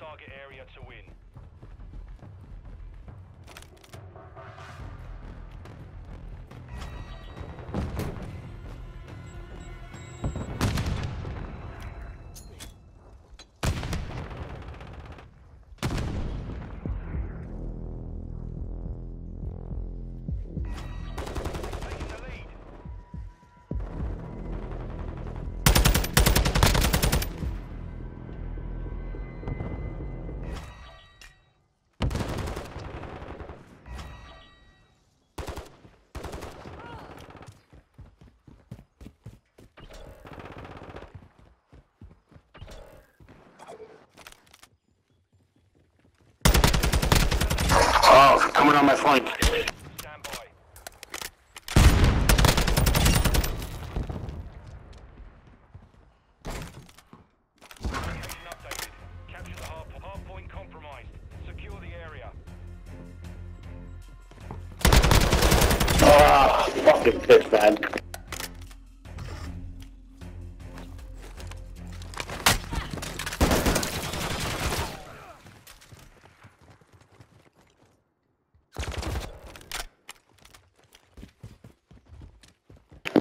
target area to win. My flank.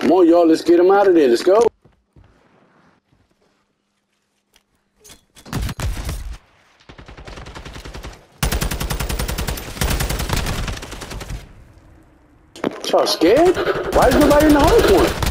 Come on, y'all. Let's get him out of there. Let's go. Y'all scared? Why is nobody in the hard point?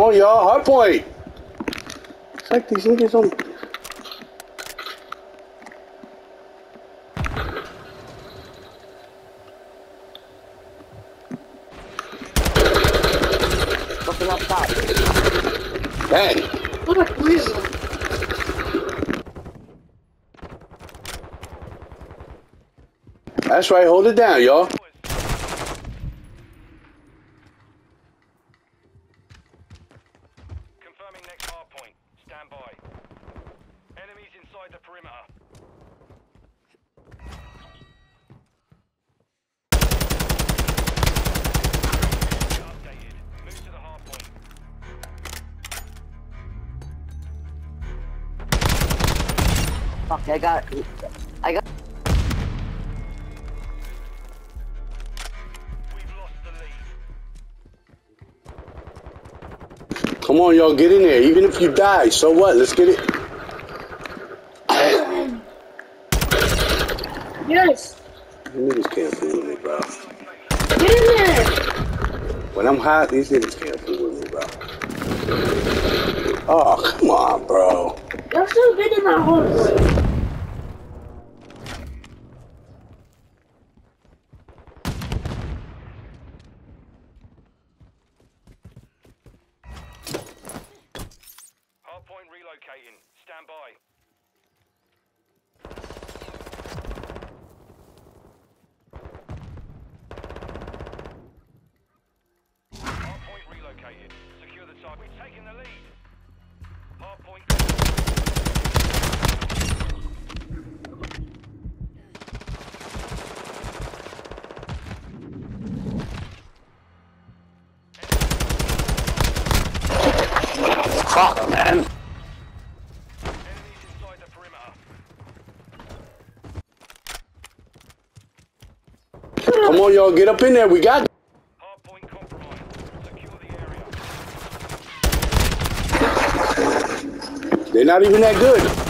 Come on, y'all. Hard point. It's like these niggas on. Fucking up top. Dang. What a reason. That's right. Hold it down, y'all. Confirming next hard point. Stand by. Enemies inside the perimeter. Updated. Move to the hard point. Fuck, I got. I got. We've lost the lead. Come on, y'all. Get in there. Even if you die, so what? Let's get it. Yes. You niggas can't fool with me, bro. Get in there. When hot, these niggas can't fool with me, bro. Oh, come on, bro. Y'all still been in that hole. Hard relocating. Stand by. Y'all. Get up in there. We got. Hard point compromised. Secure the area. They're not even that good.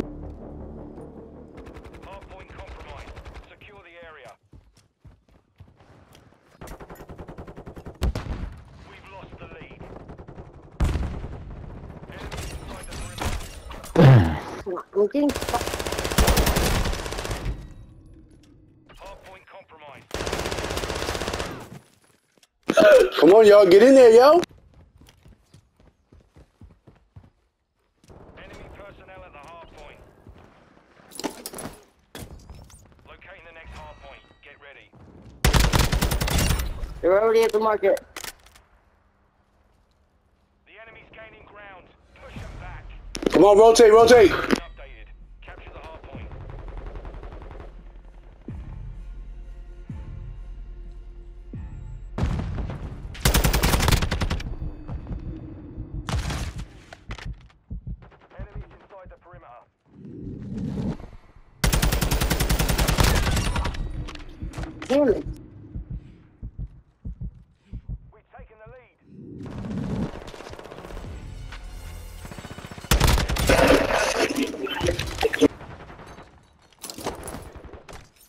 Come on, y'all. Get in there, yo. Enemy personnel at the hard point. Locating the next hard point. Get ready. They're already at the market. The enemy's gaining ground. Push them back. Come on, rotate, rotate. Damn. We've taken the lead.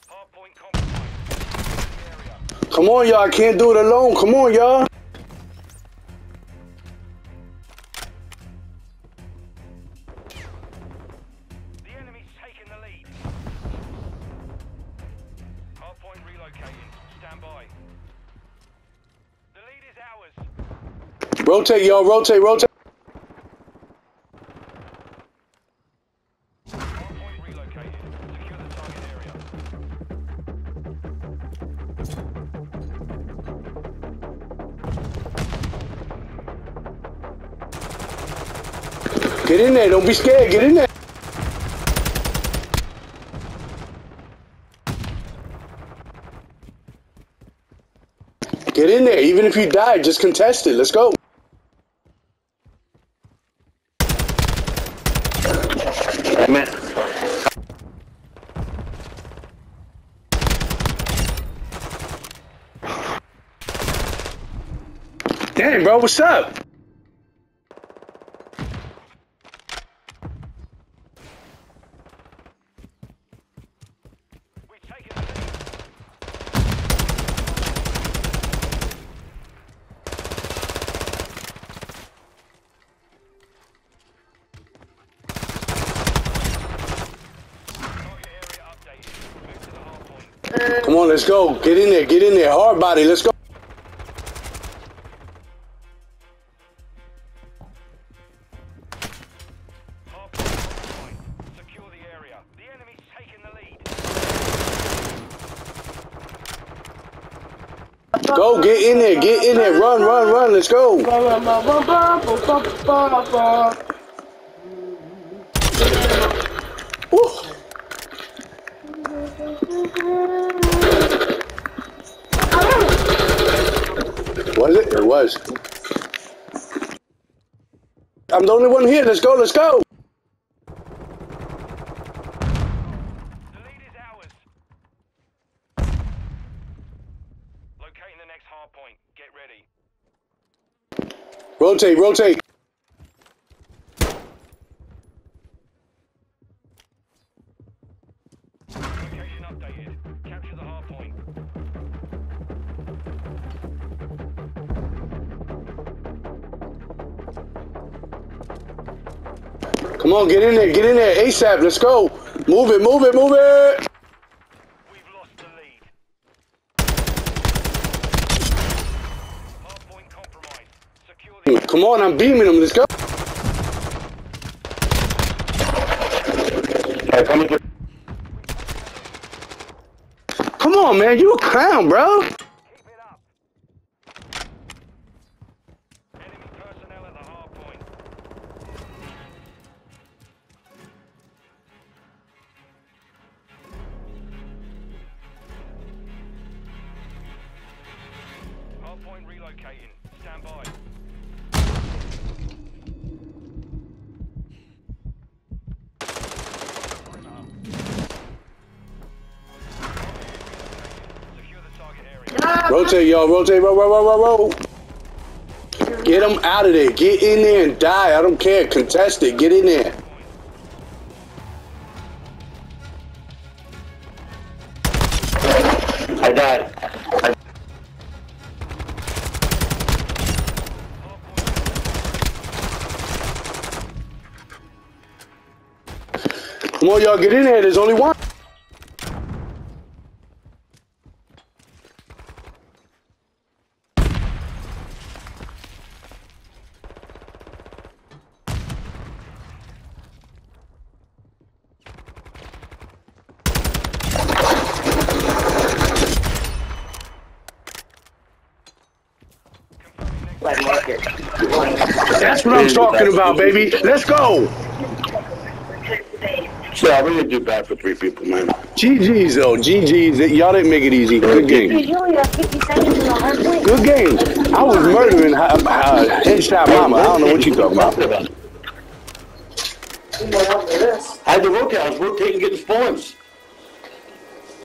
Hardpoint compromised. Area. Come on, y'all. I can't do it alone. Come on, y'all. Rotate, y'all. Rotate, rotate. Get in there. Don't be scared. Get in there. Get in there. Even if you die, just contest it. Let's go. Damn, bro, what's up? We've taken the lead. Target area updated. Move to the hardpoint. Come on, let's go. Get in there. Get in there. Hard body. Let's go. Go. Get in there. Get in there. Run, run, run. Let's go. Was it? It was. I'm the only one here. Let's go. Let's go. The lead Come on. Get in there. Get in there. ASAP. Let's go. Move it. Move it. Move it. We've lost the lead. Hardpoint compromised. Secure the mm, Come on. I'm beaming them. Let's go. Come on, man. You a clown, bro. Stand by. Rotate, y'all. Rotate. Roll, roll, roll, roll, roll. Get them out of there. Get in there and die. I don't care. Contest it. Get in there. Come on, y'all, get in there. There's only one. That's what I'm talking about, baby. Let's go. Yeah, we didn't do bad for three people, man. GG's though. GG's. Y'all didn't make it easy. Good game. You only got 50 seconds in the hard point. Good game. I was murdering uh, uh, headshot mama. I don't know what you talking about. I had the rotate. I was rotating, getting spawns.